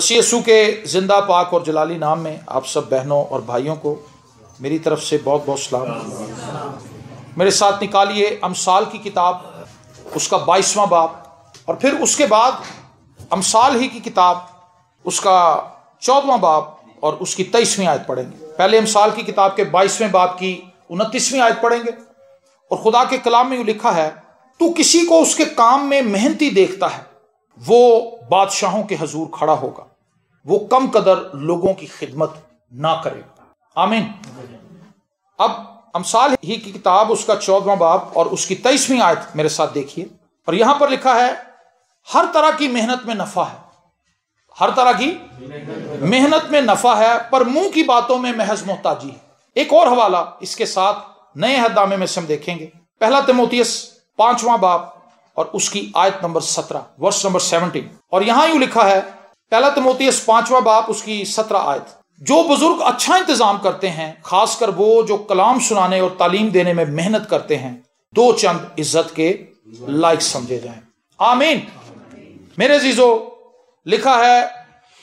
यसु के ज़िंदा पाक और जलाली नाम में आप सब बहनों और भाइयों को मेरी तरफ़ से बहुत बहुत सलाम। मेरे साथ निकालिए अमसाल की किताब, उसका बाईसवां बाप और फिर उसके बाद अमसाल ही की किताब, उसका चौदवां बाप और उसकी तेईसवीं आयत पढ़ेंगे। पहले अमसाल की किताब के बाईसवें बाप की उनतीसवीं आयत पढ़ेंगे, और खुदा के कलाम में यू लिखा है, तू किसी को उसके काम में मेहनती देखता है, वो बादशाहों के हजूर खड़ा होगा। वो कम कदर लोगों की खिदमत ना करेगा आमीन। अब अमसाल ही की किताब, उसका चौदवा बाब और उसकी तेईसवीं आयत मेरे साथ देखिए। और यहाँ पर लिखा है, हर तरह की मेहनत में नफा है। हर तरह की मेहनत में नफा है, पर मुँह की बातों में महज मोहताजी है। एक और हवाला इसके साथ नए हदामे में से हम देखेंगे। पहला तिमोतियस, पांचवा बाप और उसकी आयत नंबर सत्रह, वर्ष नंबर सेवनटीन। और यहाँ यू लिखा है पहला तिमोतियस पांचवा बाप, उसकी सत्रह आयत। जो बुज़ुर्ग अच्छा इंतज़ाम करते हैं, खासकर वो जो कलाम सुनाने और तालीम देने में मेहनत करते हैं, दो चंद इज़्ज़त के लायक समझे जाएँ। आमीन। मेरे जीजो लिखा है,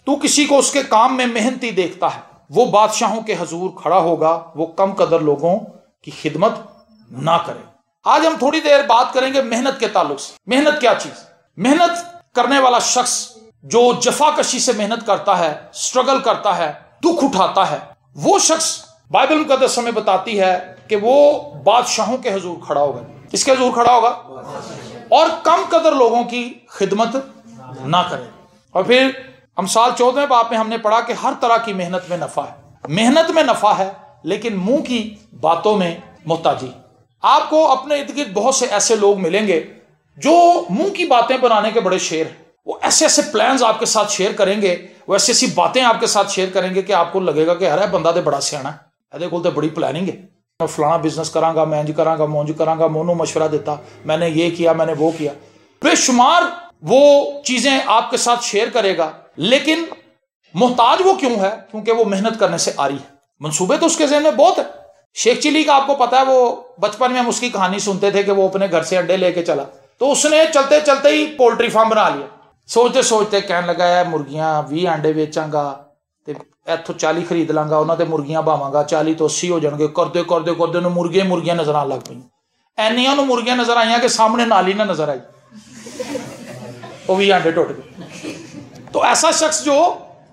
तू किसी को उसके काम में मेहनती देखता है। वो बादशाहों के हजूर खड़ा होगा, वो कम कदर लोगों की खिदमत ना करे। आज हम थोड़ी देर बात करेंगे मेहनत के ताल्लुक से। मेहनत क्या चीज़? मेहनत करने वाला शख्स जो जफाकशी से मेहनत करता है स्ट्रगल करता है, दुख उठाता है, वो शख्स बाइबल मुकदस हमें बताती है कि वो बादशाहों के हजूर खड़ा होगा। किसके हजूर खड़ा होगा? और कम कदर लोगों की खिदमत ना करे। और फिर हम साल चौदह बाप में हमने पढ़ा कि हर तरह की मेहनत में नफा है। मेहनत में नफा है, लेकिन मुँह की बातों में मोहताजी। आपको अपने इर्द गिर्द बहुत से ऐसे लोग मिलेंगे जो मुँह की बातें बनाने के बड़े शेर हैं। वो ऐसे ऐसे प्लान्स आपके साथ शेयर करेंगे वो ऐसी ऐसी बातें आपके साथ शेयर करेंगे कि आपको लगेगा कि अरे बंदा तो बड़ा सियाना है ਇਹਦੇ ਕੋਲ बड़ी प्लानिंग है मैं फलाना बिजनेस करांगा मैं इंज करांगा मोंज करांगा मोनू मशवरा देता मैंने ये किया मैंने वो किया बेशुमार वो चीजें आपके साथ शेयर करेगा लेकिन मोहताज वो क्यों है क्योंकि वो मेहनत करने से आ रही है मंसूबे तो उसके जहन में बहुत है शेख चिली का आपको पता है वो बचपन में हम उसकी कहानी सुनते थे कि वो अपने घर से अंडे लेके चला तो उसने चलते चलते ही पोल्ट्री फार्म बना लिया सोचते सोचते कह लगा है मुर्गियां भी अंडे बेचांगा ਤੇ ਇੱਥੋਂ 40 ਖਰੀਦ ਲਾਂਗਾ ਉਹਨਾਂ ਤੇ ਮੁਰਗੀਆਂ ਭਾਵਾਂਗਾ 40 ਤੋਂ 80 ਹੋ ਜਾਣਗੇ ਕਰਦੇ ਕਰਦੇ ਕਰਦੇ ਨੂੰ ਮੁਰਗੀਆਂ ਮੁਰਗੀਆਂ ਨਜ਼ਰ ਆਣ ਲੱਗ ਪਈਆਂ ਐਨੀਆਂ ਨੂੰ ਮੁਰਗੀਆਂ ਨਜ਼ਰ ਆਈਆਂ ਕਿ ਸਾਹਮਣੇ ਨਾਲੀ ਨਾ ਨਜ਼ਰ ਆਈ वो भी अंडे टूट गए तो ऐसा शख्स जो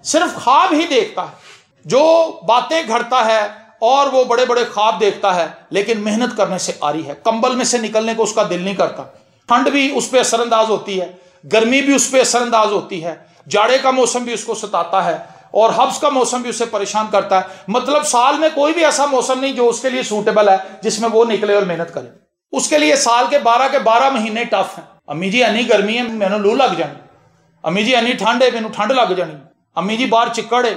सिर्फ ख्वाब ही देखता है जो बातें घड़ता है और वो बड़े बड़े ख्वाब देखता है लेकिन मेहनत करने से आ रही है कंबल में से निकलने को उसका दिल नहीं करता ठंड भी उस पर असरअंदाज होती है गर्मी भी उस पर असरअंदाज होती है, जाड़े का मौसम भी उसको सताता है और हब्स का मौसम भी उसे परेशान करता है। मतलब साल में कोई भी ऐसा मौसम नहीं जो उसके लिए सूटेबल है, जिसमें वो निकले और मेहनत करे। उसके लिए साल के बारह के बारह महीने टफ हैं। अम्मी जी इन्नी गर्मी है, मैंने लू लग जानी। अम्मी जी इन्नी ठंड है, मैंने ठंड लग जानी। अम्मी जी, बाहर चिक्कड़ है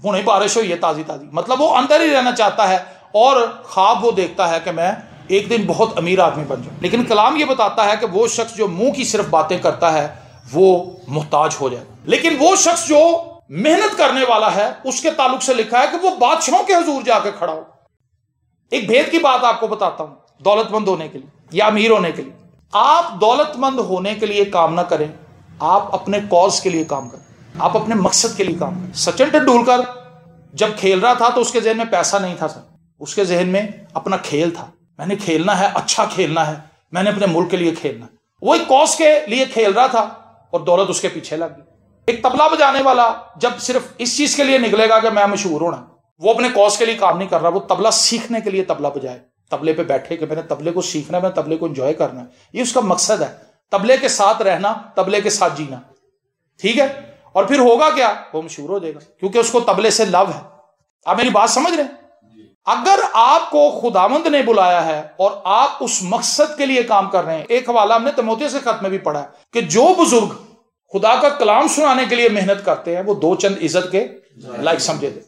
हुने बारिश हुई है ताजी ताजी मतलब वो अंदर ही रहना चाहता है और ख्वाब वो देखता है कि मैं एक दिन बहुत अमीर आदमी बन जाऊँ लेकिन कलाम ये बताता है कि वो शख्स जो मुँह की सिर्फ़ बातें करता है, वो मुहताज हो जाए। लेकिन वो शख्स जो मेहनत करने वाला है, उसके ताल्लुक से लिखा है कि वो बादशाहों के हजूर जाकर खड़ा हो। एक भेद की बात आपको बताता हूँ, दौलतमंद होने के लिए या अमीर होने के लिए। आप दौलतमंद होने के लिए काम ना करें, आप अपने कॉज के लिए काम करें, आप अपने मकसद के लिए काम करें। सचिन तेंदुलकर जब खेल रहा था तो उसके जहन में पैसा नहीं था, सर। उसके जहन में अपना खेल था। मैंने खेलना है अच्छा खेलना है, मैंने अपने मुल्क के लिए खेलना है। वो एक कॉज के लिए खेल रहा था और दौलत उसके पीछे लग गई। एक तबला बजाने वाला जब सिर्फ़ इस चीज़ के लिए निकलेगा कि मैं मशहूर होना, वो अपने कॉज के लिए काम नहीं कर रहा, वो तबला सीखने के लिए तबला बजाए। तबले पे बैठे कि मैंने तबले को सीखना है, मैंने तबले को एंजॉय करना है। ये उसका मकसद है, तबले के साथ रहना, तबले के साथ जीना। ठीक है? और फिर होगा क्या? वो मशहूर हो जाएगा, क्योंकि उसको तबले से लव है। आप मेरी बात समझ रहे हैं? अगर आपको खुदावंद ने बुलाया है और आप उस मकसद के लिए काम कर रहे हैं, एक हवाला हमने तमोते से खत में भी पढ़ा है कि जो बुज़ुर्ग खुदा का कलाम सुनाने के लिए मेहनत करते हैं, वो दो चंद इज़्ज़त के लायक समझे थे।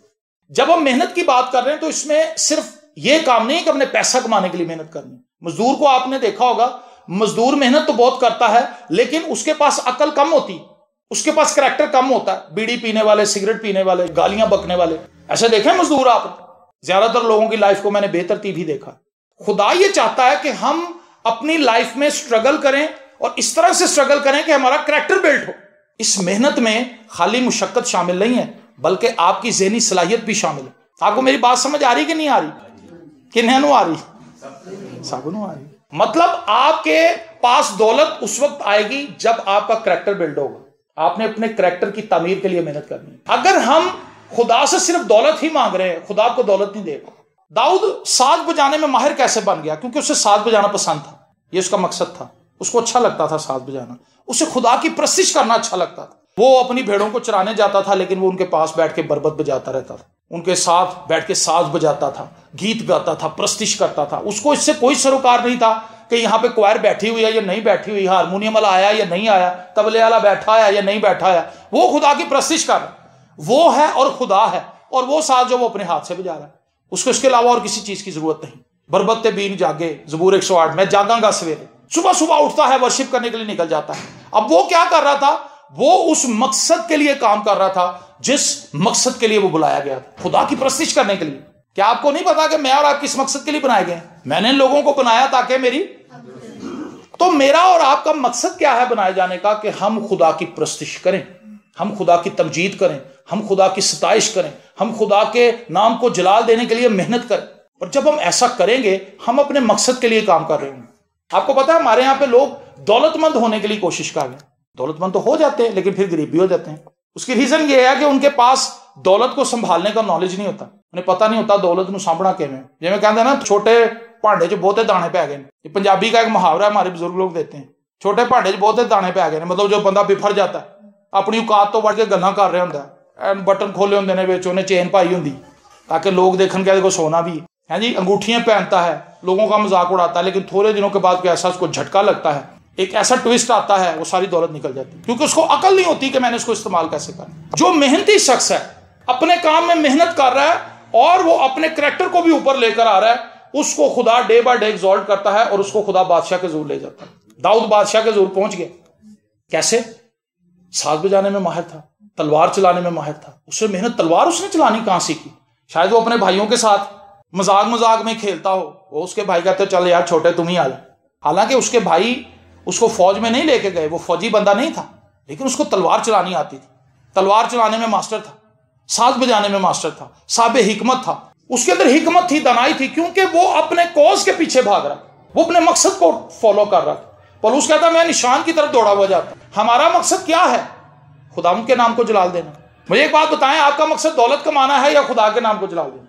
जब हम मेहनत की बात कर रहे हैं तो इसमें सिर्फ़ ये काम नहीं कि अपने पैसा कमाने के लिए मेहनत करनी मजदूर को आपने देखा होगा, मजदूर मेहनत तो बहुत करता है, लेकिन उसके पास अकल कम होती, उसके पास करेक्टर कम होता है। बीड़ी पीने वाले, सिगरेट पीने वाले, गालियाँ बकने वाले। ऐसे देखे मजदूर आप। ज़्यादातर लोगों की लाइफ को मैंने बेतरतीब ही देखा। खुदा ये चाहता है कि हम अपनी लाइफ में स्ट्रगल करें और इस तरह से स्ट्रगल करें कि हमारा करेक्टर बिल्ट हो। इस मेहनत में खाली मुशक्क़त शामिल नहीं है, बल्कि आपकी जहनी सलाहियत भी शामिल है। आपको मेरी बात समझ आ रही कि नहीं आ रही? कि नैनो आ रही? साबुनो आ रही। मतलब आपके पास दौलत उस वक्त आएगी जब आपका करेक्टर बिल्ड होगा। आपने अपने करेक्टर की तामीर के लिए मेहनत करनी है। अगर हम खुदा से सिर्फ़ दौलत ही मांग रहे हैं, खुदा को दौलत नहीं देगा दाऊद साज बजाने में माहिर कैसे बन गया? क्योंकि उसे साज बजाना पसंद था। ये उसका मकसद था। उसको अच्छा लगता था साज बजाना उसे खुदा की प्रस्तिश करना अच्छा लगता था। वो अपनी भेड़ों को चराने जाता था, लेकिन वो उनके पास बैठ के बरबत बजाता रहता था। उनके साथ बैठ के साज बजाता था, गीत गाता था, प्रस्तिश करता था। उसको इससे कोई सरोकार नहीं था कि यहाँ पे क्वायर बैठी हुई है या नहीं बैठी हुई, हारमोनियम वाला आया या नहीं आया, तबले वाला बैठा है या नहीं बैठा है। वो खुदा की प्रस्तिश कर वो है और खुदा है, और वो साज जो वो अपने हाथ से बजा रहा है। उसको इसके अलावा और किसी चीज़ की ज़रूरत नहीं। बरबत्ते बीन जागे, जबूर एक सौ आठ, मैं जागांगा सवेरे। सुबह सुबह उठता है वर्शिप करने के लिए निकल जाता है। अब वो क्या कर रहा था? वो उस मकसद के लिए काम कर रहा था, जिस मकसद के लिए वो बुलाया गया था। खुदा की प्रस्तिश करने के लिए। क्या आपको नहीं पता कि मैं और आप किस मकसद के लिए बनाए गए मैंने लोगों को बनाया ताकि मेरी तो मेरा और आपका मकसद क्या है बनाए जाने का? कि हम खुदा की प्रस्तिश करें। हम खुदा की तमजीद करें। हम खुदा की सताइश करें, हम खुदा के नाम को जलाल देने के लिए मेहनत करें। और जब हम ऐसा करेंगे, हम अपने मकसद के लिए काम कर रहे होंगे। आपको पता है, हमारे यहाँ पे लोग दौलतमंद होने के लिए कोशिश कर रहे हैं। दौलतमंद तो हो जाते हैं, लेकिन फिर गरीब भी हो जाते हैं। उसकी रीजन ये है कि उनके पास दौलत को संभालने का नॉलेज नहीं होता। उन्हें पता नहीं होता दौलत सामना किमें जिमें कहते हैं ना, छोटे भांडे च बहुते दाने पै गए पंजाबी का एक मुहावरा हमारे बुज़ुर्ग लोग देते हैं। छोटे भांडे च बहुते दाने पै गए मतलब जो बंदा बिफर जाता है, अपनी औकात तो बढ़ के गल्ला कर बटन खोले होंगे ने उन्हें चेन पाई होंगी ताकि लोग देखन के को सोना भी है जी अंगूठियाँ पहनता है लोगों का मज़ाक उड़ाता है लेकिन थोड़े दिनों के बाद कोई ऐसा उसको झटका लगता है एक ऐसा ट्विस्ट आता है वो सारी दौलत निकल जाती है क्योंकि उसको अकल नहीं होती कि मैंने उसको इस्तेमाल कैसे करना जो मेहनती शख्स है अपने काम में मेहनत कर रहा है और वो अपने करेक्टर को भी ऊपर लेकर आ रहा है उसको खुदा डे बाय डे एग्जॉल्ट करता है और उसको खुदा बादशाह के ज़ोर ले जाता है दाऊद बादशाह के ज़ोर पहुँच गया कैसे साज बजाने में माहिर था तलवार चलाने में माहिर था। उससे मेहनत, तलवार उसने चलानी कहाँ सीखी? शायद वो अपने भाइयों के साथ मज़ाक मज़ाक में खेलता हो। वो उसके भाई कहते, चल यार, छोटे, तुम ही आ हालाँकि उसके भाई उसको फौज में नहीं लेके गए, वो फौजी बंदा नहीं था, लेकिन उसको तलवार चलानी आती थी। तलवार चलाने में मास्टर था साज बजाने में मास्टर था, साब हिकमत था। उसके अंदर हिकमत थी, दनाई थी, क्योंकि वो अपने कोज के पीछे भाग रहा। वो अपने मकसद को फॉलो कर रहा था। पलूस कहता, मैं निशान की तरफ़ दौड़ा हुआ जाता हमारा मकसद क्या है? खुदा के नाम को जलाल देना। मुझे एक बात बताएँ, आपका मकसद दौलत कमाना है या खुदा के नाम को जलाल देना?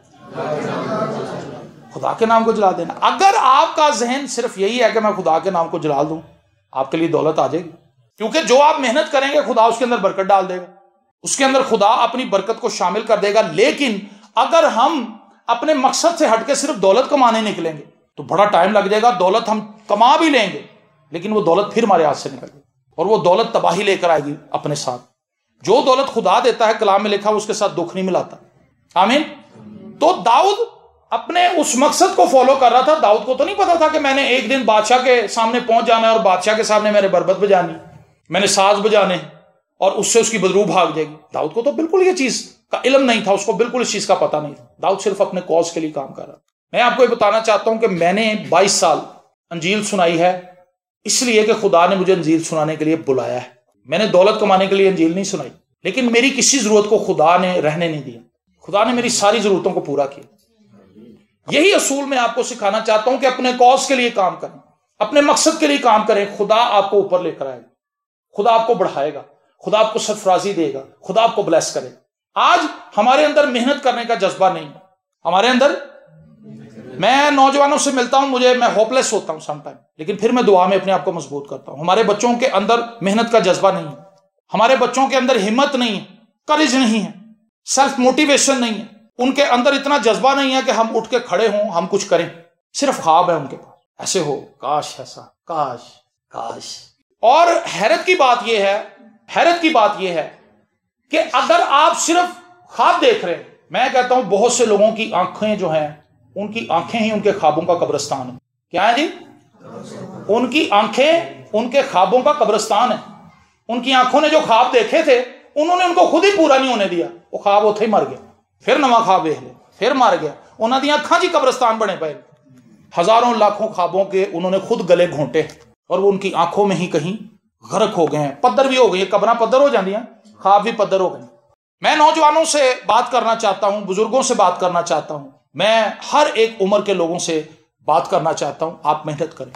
खुदा के नाम को जला देना। अगर आपका जहन सिर्फ़ यही है कि मैं खुदा के नाम को जला दूँ, आपके लिए दौलत आ जाएगी। क्योंकि जो आप मेहनत करेंगे, खुदा उसके अंदर बरकत डाल देगा। उसके अंदर खुदा अपनी बरकत को शामिल कर देगा। लेकिन अगर हम अपने मकसद से हटके सिर्फ़ दौलत कमाने निकलेंगे तो बड़ा टाइम लग जाएगा। दौलत हम कमा भी लेंगे, लेकिन वो दौलत फिर हमारे हाथ से निकल और वो दौलत तबाही लेकर आएगी अपने साथ। जो दौलत खुदा देता है, कलाम में लिखा उसके साथ दुख नहीं मिलाता। आमीन? तो दाऊद अपने उस मकसद को फॉलो कर रहा था। दाऊद को तो नहीं पता था कि मैंने एक दिन बादशाह के सामने पहुँच जाना है और बादशाह के सामने मैंने बरबत बजानी, मैंने साज बजाने और उससे उसकी बदरू भाग जाएगी। दाऊद को तो बिल्कुल ये चीज़ का इलम नहीं था, उसको बिल्कुल इस चीज़ का पता नहीं था। दाऊद सिर्फ़ अपने कॉज के लिए काम कर रहा था। मैं आपको ये बताना चाहता हूँ कि मैंने 22 साल अंजील सुनाई है, इसलिए कि खुदा ने मुझे अंजील सुनाने के लिए बुलाया है। मैंने दौलत कमाने के लिए अंजील नहीं सुनाई। लेकिन मेरी किसी ज़रूरत को खुदा ने, रहने नहीं दिया। खुदा ने मेरी सारी जरूरतों को पूरा किया। यही असूल मैं आपको सिखाना चाहता हूँ कि अपने कॉज के लिए काम करें, अपने मकसद के लिए काम करें। खुदा आपको ऊपर लेकर आएगा। खुदा आपको बढ़ाएगा। खुदा आपको सरफराजी देगा। खुदा आपको ब्लेस करेगा। आज हमारे अंदर मेहनत करने का जज्बा नहीं है। हमारे अंदर मैं नौजवानों से मिलता हूँ, मुझे, मैं होपलेस होता हूँ समटाइम लेकिन फिर मैं दुआ में अपने आप को मज़बूत करता हूँ। हमारे बच्चों के अंदर मेहनत का जज्बा नहीं है। हमारे बच्चों के अंदर हिम्मत नहीं है करेज नहीं है सेल्फ मोटिवेशन नहीं है। उनके अंदर इतना जज्बा नहीं है कि हम उठ के खड़े हों, हम कुछ करें। सिर्फ़ ख्वाब है उनके पास। ऐसे हो, काश, ऐसा, काश काश। और हैरत की बात यह है, हैरत की बात यह है कि अगर आप सिर्फ़ ख्वाब देख रहे हैं, मैं कहता हूँ बहुत से लोगों की आँखें जो हैं, उनकी आँखें ही उनके ख्वाबों का कब्रस्तान है। क्या है जी? उनकी आँखें उनके ख्वाबों का कब्रस्तान है। उनकी आँखों ने जो ख्वाब देखे थे, उन्होंने उनको खुद ही पूरा नहीं होने दिया। वो ख्वाब उठे ही मर गया। फिर नवा खाब वेख ले फिर मर गया। उन्होंने अखा जी कब्रस्तान बने पे हज़ारों लाखों खाबों के उन्होंने खुद गले घोंटे और वो उनकी आँखों में ही कहीं गरक हो गए हैं। पद्धर भी हो गई कबरा पद्धर हो जाती हैं खाब भी पद्धर हो गई मैं नौजवानों से बात करना चाहता हूँ, बुज़ुर्गों से बात करना चाहता हूँ। मैं हर एक उम्र के लोगों से बात करना चाहता हूँ। आप मेहनत करें।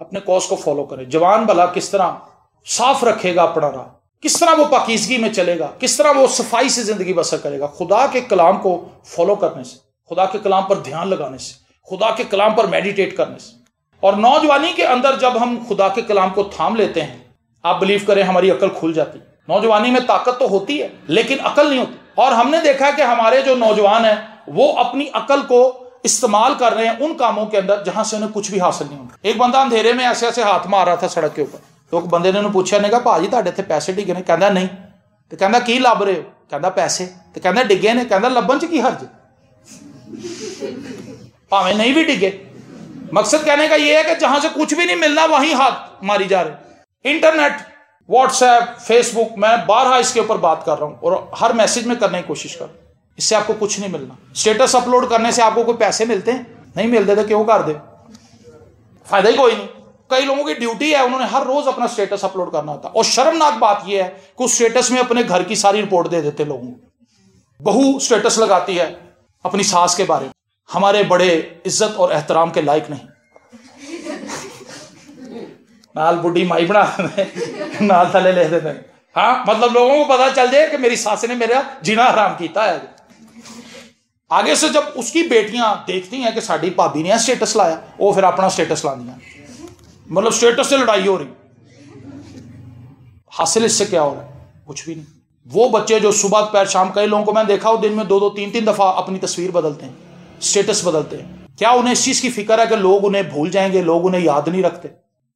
अपने कॉज को फॉलो करें। जवान भला किस तरह साफ़ रखेगा अपना राह। किस तरह वो पाकिजगी में चलेगा? किस तरह वो सफ़ाई से ज़िंदगी बसर करेगा? खुदा के कलाम को फॉलो करने से, खुदा के कलाम पर ध्यान लगाने से, खुदा के कलाम पर मेडिटेट करने से। और नौजवानी के अंदर जब हम खुदा के कलाम को थाम लेते हैं, आप बिलीव करें हमारी अकल खुल जाती नौजवानी में ताकत तो होती है, लेकिन अकल नहीं होती। और हमने देखा कि हमारे जो नौजवान हैं, वो अपनी अकल को इस्तेमाल कर रहे हैं उन कामों के अंदर जहाँ से उन्हें कुछ भी हासिल नहीं होता। एक बंदा अंधेरे में ऐसे ऐसे हाथ मार रहा था सड़क के ऊपर। तो एक बंदे ने पूछा ने कहा भाजी ਤੁਹਾਡੇ ਇੱਥੇ ਪੈਸੇ ਡਿੱਗੇ ਨੇ ਕਹਿੰਦਾ ਨਹੀਂ ਤੇ ਕਹਿੰਦਾ ਕੀ ਲੱਭ ਰਹੇ ਹੋ ਕਹਿੰਦਾ ਪੈਸੇ ਤੇ ਕਹਿੰਦਾ ਡਿੱਗੇ ਨੇ ਕਹਿੰਦਾ ਲੱਭਣ ਚ ਕੀ ਹਰਜ ਭਾਵੇਂ नहीं भी डिगे मकसद कहने का यह है कि जहां से कुछ भी नहीं मिलना वहीं हाथ मारी जा रहे इंटरनेट व्हाट्सएप फेसबुक मैं बारहा इसके ऊपर बात कर रहा हूं और हर मैसेज में करने की कोशिश कर इससे आपको कुछ नहीं मिलना स्टेटस अपलोड करने से आपको कोई पैसे मिलते हैं नहीं मिलते तो क्यों कर दे फायदा ही कोई नहीं कई लोगों की ड्यूटी है, उन्होंने हर रोज अपना स्टेटस अपलोड करना होता और शर्मनाक बात यह है कि उस स्टेटस में अपने घर की सारी रिपोर्ट दे देते लोगों को। बहू स्टेटस लगाती है अपनी सास के बारे में। हमारे बड़े इज़्ज़त और एहतराम के लायक नहीं। नाल बुढ़ी माई बना, नाल थले ले देते हाँ। मतलब लोगों को पता चल जाए कि मेरी सास ने मेरा जीना हराम किया है। आगे से जब उसकी बेटियाँ देखती हैं कि साड़ी भाभी ने स्टेटस लाया, वो फिर अपना स्टेटस ला दिया मतलब स्टेटस से लड़ाई हो रही। हासिल इससे क्या हो रहा है? कुछ भी नहीं। वो बच्चे जो सुबह पैर शाम कई लोगों को मैं देखा हो दिन में दो दो तीन तीन दफ़ा अपनी तस्वीर बदलते हैं स्टेटस बदलते हैं। क्या उन्हें इस चीज़ की फ़िक्र है कि लोग उन्हें भूल जाएँगे, लोग उन्हें याद नहीं रखते?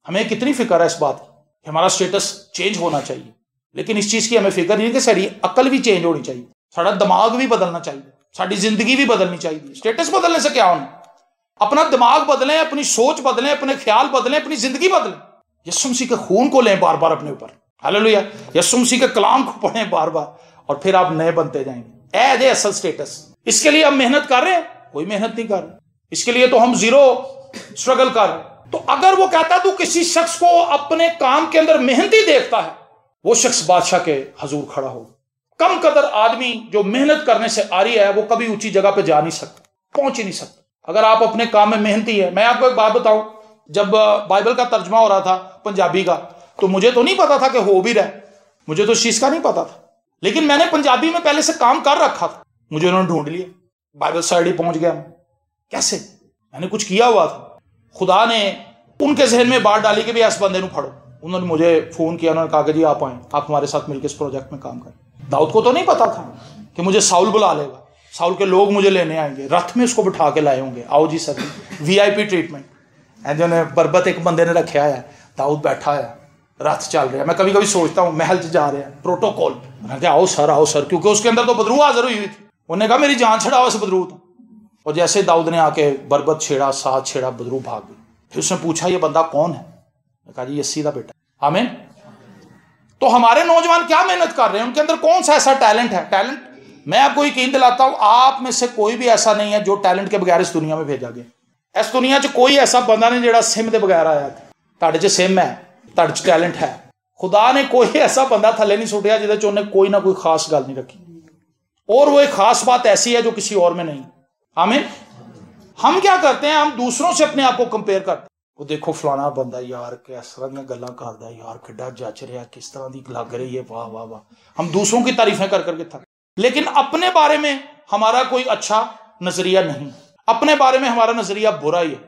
हमें कितनी फ़िक्र है इस बात की हमारा स्टेटस चेंज होना चाहिए। लेकिन इस चीज़ की हमें फ़िक्र नहीं कि सारी अकल भी चेंज होनी चाहिए, सारा दिमाग भी बदलना चाहिए साड़ी ज़िंदगी भी बदलनी चाहिए। स्टेटस बदलने से क्या होना? अपना दिमाग बदलें, अपनी सोच बदलें, अपने ख्याल बदलें, अपनी ज़िंदगी बदलें। यसु मसीह के खून को लें बार बार अपने ऊपर। हेलो यसु मसीह के कलाम को पढ़ें बार बार और फिर आप नए बनते जाएँगे। एज ए असल स्टेटस इसके लिए हम मेहनत कर रहे हैं, कोई मेहनत नहीं कर रहे। इसके लिए तो हम ज़ीरो स्ट्रगल कर रहे तो अगर वो कहता तू किसी शख्स को अपने काम के अंदर मेहनती देखता है, वो शख्स बादशाह के हजूर खड़ा हो कम कदर आदमी जो मेहनत करने से आ रही है, वो कभी ऊँची जगह पे जा नहीं सकता, पहुँच ही नहीं सकता। अगर आप अपने काम में मेहनती है, मैं आपको एक बात बताऊँ, जब बाइबल का तर्जमा हो रहा था, पंजाबी का तो मुझे तो नहीं पता था कि हो भी रहा मुझे तो चीज़ का नहीं पता था। लेकिन मैंने पंजाबी में पहले से काम कर रखा था। मुझे उन्होंने ढूंढ लिया। बाइबल साइड ही पहुँच गया कैसे? मैंने कुछ किया हुआ था। खुदा ने उनके जहन में बात डाली कि भी इस बंदे फड़ो। उन्होंने मुझे फ़ोन किया, उन्होंने कहा कि जी आप आए। आप हमारे साथ मिलकर इस प्रोजेक्ट में काम करें। दाऊद को तो नहीं पता था कि मुझे साउल बुला लेगा। साउल के लोग मुझे लेने आएँगे। रथ में उसको बिठा के लाए होंगे। आओ जी सर वीआईपी ट्रीटमेंट जो ने बरबत एक बंदे ने रखा है दाऊद बैठा है रथ चल रहा है। मैं कभी कभी सोचता हूँ, महल जा रहे हैं। प्रोटोकॉल। मैंने आओ सर आओ सर। क्योंकि उसके अंदर तो बदरू हाजिर हुई थी। उन्होंने कहा, मेरी जान छड़ाओ इस बदरू तो। और जैसे दाऊद ने आके बरबत छेड़ा, साथ छेड़ा, बदरू भाग गई फिर उसने पूछा, ये बंदा कौन है? कहा जी यस्सी का बेटा आमीन? तो हमारे नौजवान क्या मेहनत कर रहे हैं? उनके अंदर कौन सा ऐसा टैलेंट है? टैलेंट मैं आपको यकीन दिलाता हूं आप में से कोई भी ऐसा नहीं है जो टैलेंट के बगैर इस दुनिया में भेजा गया इस दुनिया च कोई ऐसा बंदा नहीं जो सिम के बगैर आया ਤੁਹਾਡੇ 'ਚ सिम है ਤੁਹਾਡੇ 'ਚ टैलेंट है खुदा ने कोई ऐसा बंदा थले नहीं सुटिया जिसे उन्हें कोई ना कोई खास गल नहीं रखी और वो एक खास बात ऐसी है जो किसी और में नहीं आमीन हम क्या करते हैं हम दूसरों से अपने आप को कंपेयर करते वो देखो फलाना बंदा यार किस तरह ਦੀਆਂ ਗੱਲਾਂ ਕਰਦਾ यार ਕਿੱਡਾ जच रहा किस तरह की लग रही है वाह वाह वाह हम दूसरों की तारीफें कर करके थक लेकिन अपने बारे में हमारा कोई अच्छा नज़रिया नहीं। अपने बारे में हमारा नज़रिया बुरा ही है।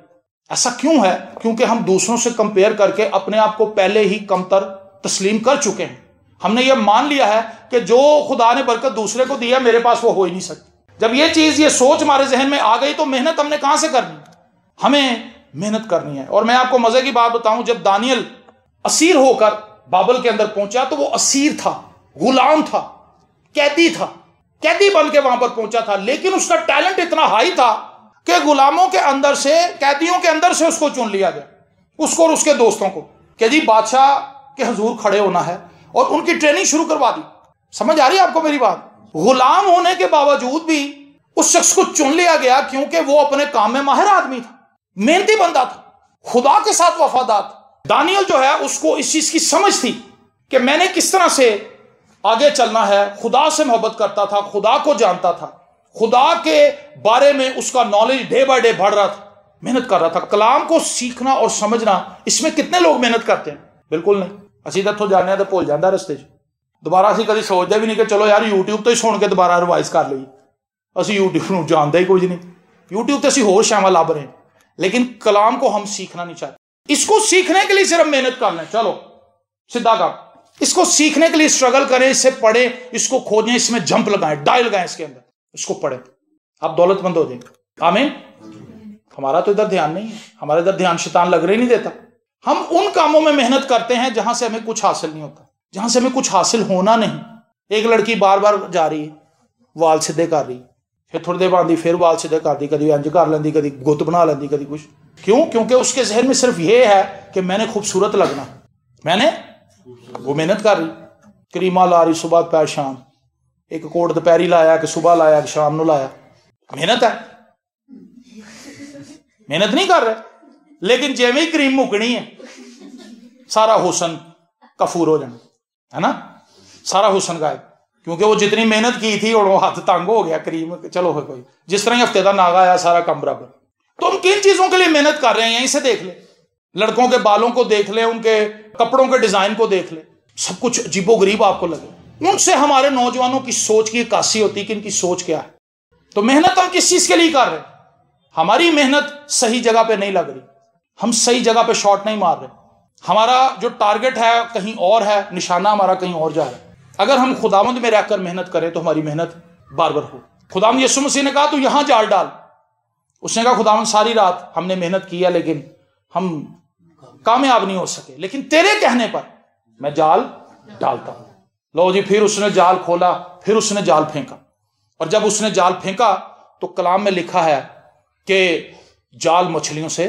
ऐसा क्यों है? क्योंकि हम दूसरों से कंपेयर करके अपने आप को पहले ही कमतर तस्लीम कर चुके हैं। हमने ये मान लिया है कि जो खुदा ने बरकत दूसरे को दिया मेरे पास वो हो ही नहीं सकती। जब ये चीज़, ये सोच हमारे जहन में आ गई तो मेहनत हमने कहाँ से करनी? हमें मेहनत करनी है। और मैं आपको मज़े की बात बताऊँ, जब दानियल असीर होकर बाबल के अंदर पहुँचा तो वो असीर था, गुलाम था। कैदी था। कैदी बन के वहाँ पर पहुँचा था, लेकिन उसका टैलेंट इतना हाई था कि गुलामों के अंदर से, कैदियों के अंदर से उसको चुन लिया गया, उसको और उसके दोस्तों को, कि जी बादशाह के हजूर खड़े होना है, और उनकी ट्रेनिंग शुरू करवा दी। समझ आ रही है आपको मेरी बात? गुलाम होने के बावजूद भी उस शख्स को चुन लिया गया क्योंकि वो अपने काम में माहिर आदमी था, मेहनती बंदा था, खुदा के साथ वफादार था। दानियल जो है, उसको इस चीज़ की समझ थी कि मैंने किस तरह से आगे चलना है खुदा से मोहब्बत करता था खुदा को जानता था खुदा के बारे में उसका नॉलेज डे बाय डे बढ़ रहा था मेहनत कर रहा था कलाम को सीखना और समझना इसमें कितने लोग मेहनत करते हैं बिल्कुल नहीं ਅਸੀਂ ਤਾਂ ਇੱਥੋਂ ਜਾਂਦੇ ਆ ਤੇ ਭੁੱਲ ਜਾਂਦਾ ਰਸਤੇ 'ਚ ਦੁਬਾਰਾ ਅਸੀਂ ਕਦੀ ਸੋਚਦੇ ਵੀ ਨਹੀਂ ਕਿ ਚਲੋ ਯਾਰ YouTube ਤੋਂ ਹੀ ਸੁਣ ਕੇ ਦੁਬਾਰਾ ਰਿਵਾਈਜ਼ ਕਰ ਲਈਏ ਅਸੀਂ YouTube ਨੂੰ ਜਾਣਦੇ ਹੀ ਕੁਝ ਨਹੀਂ YouTube ਤੇ ਅਸੀਂ ਹੋਰ ਸ਼ਾਮਲ ਲੱਭ ਰਹੇ लेकिन कलाम को हम सीखना नहीं चाहते इसको सीखने के लिए सिर्फ मेहनत करना है चलो सीधा काम इसको सीखने के लिए स्ट्रगल करें इससे पढ़े, इसको खोजें इसमें जंप लगाएँ डाई लगाएँ इसके अंदर। इसको पढ़े। आप दौलतमंद हो जाएँगे। आमीन। हमारा तो इधर ध्यान नहीं है। हमारे इधर ध्यान शैतान लग रही नहीं देता। हम उन कामों में मेहनत करते हैं जहाँ से हमें कुछ हासिल नहीं होता। जहाँ से हमें कुछ हासिल होना नहीं। एक लड़की बार बार जा रही है, वाल सीधे कर रही फिर थोड़ी देर बाद फिर वाल सीधे कर दी, कभी इंज कर लेंदी, कभी गुत बना लेंदी, कभी कुछ। क्यों? क्योंकि उसके जहन में सिर्फ़ ये है कि मैंने खूबसूरत लगना। मैंने वो मेहनत कर रही करीमा ला रही सुबह पैर शाम एक कोट दोपहरी लाया कि सुबह लाया कि शाम ਨੂੰ ਲਾਇਆ ਮਿਹਨਤ ਹੈ ਮਿਹਨਤ ਨਹੀਂ ਕਰ ਰਹੇ लेकिन जिमें ही क्रीम मुकनी है सारा हुसन कफूर हो जाना है ना सारा हुसन गायब क्योंकि वो जितनी मेहनत की थी और वो हाथ तंग हो गया क्रीम चलो है कोई जिस तरह हफ्ते का नागा आया सारा कम बराबर तो हम किन चीजों के लिए मेहनत कर रहे हैं यहीं से देख ले लड़कों के बालों को देख ले, उनके कपड़ों के डिज़ाइन को देख ले, सब कुछ अजीबो गरीब आपको लगे। उनसे हमारे नौजवानों की सोच की काशी होती कि इनकी सोच क्या है। तो मेहनत हम किस चीज़ के लिए कर रहे हैं? हमारी मेहनत सही जगह पे नहीं लग रही। हम सही जगह पे शॉट नहीं मार रहे। हमारा जो टारगेट है, कहीं और है, निशाना हमारा कहीं और जा रहा है। अगर हम खुदावंद में रहकर मेहनत करें तो हमारी मेहनत बार बार हो। खुदावंद यसु मसीह ने कहा, तू यहाँ जाल डाल। उसने कहा, खुदावंद, सारी रात हमने मेहनत की है, लेकिन हम कामयाब नहीं हो सके। लेकिन तेरे कहने पर मैं जाल डालता हूँ। लो जी, फिर उसने जाल खोला, फिर उसने जाल फेंका। और जब उसने जाल फेंका तो कलाम में लिखा है कि जाल मछलियों से